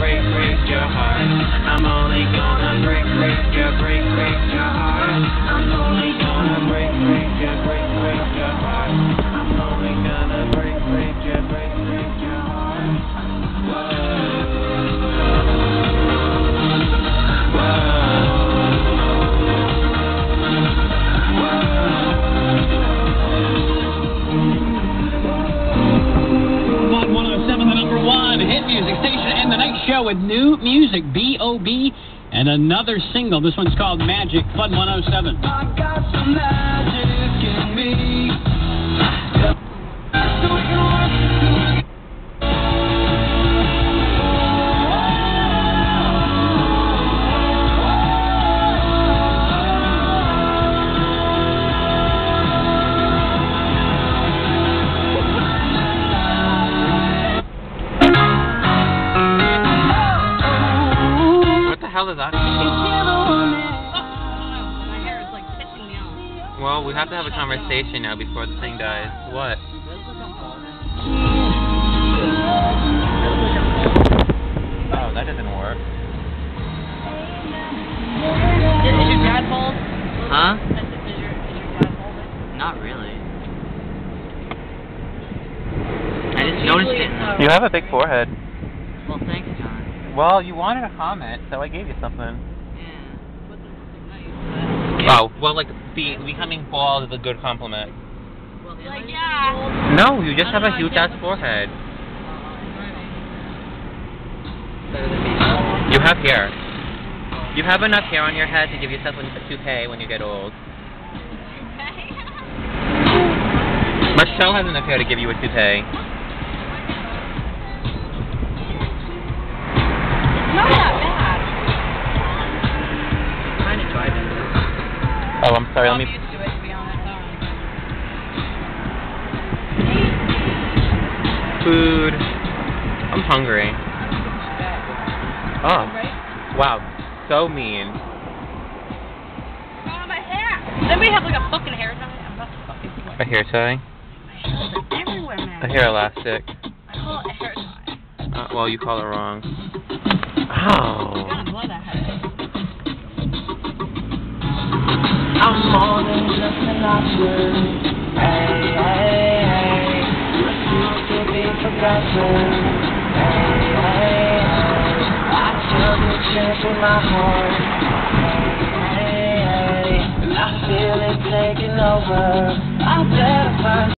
break, break your heart. I'm on Show with new music, B.O.B., and another single. This one's called Magic, Flood 107. Hell is that? My hair is like pissing me off. Well, we have to have a conversation now before the thing dies. What? Oh, that doesn't work. Is, is your dad bald? Huh? Is your, is your dad bald? Not really. I just noticed it. You have a big forehead. Well, thanks, John. Well, you wanted a comment, so I gave you something. Yeah. Wasn't something nice, Oh, well, like, be, becoming bald is a good compliment. but- Like, yeah. No, you just have don't a huge ass forehead. Better. You have hair. You have enough hair on your head to give yourself a toupee when you get old. Michelle has enough hair to give you a toupee. Sorry. Let I'm me. used to it, to be honest. Food. I'm hungry. Oh, wow. So mean. Oh, my hair. Then we have like a fucking hair tie. I'm about to fucking sweat. A hair tie. My hair is everywhere, man. A hair elastic. I call it a hair tie. Uh, well, you call it wrong. You gotta blow that. Just an option. Hey, hey, hey. Refuse to be forgotten. Hey, hey, hey. I took a chance with my heart. Hey, hey, hey. I feel it taking over. I better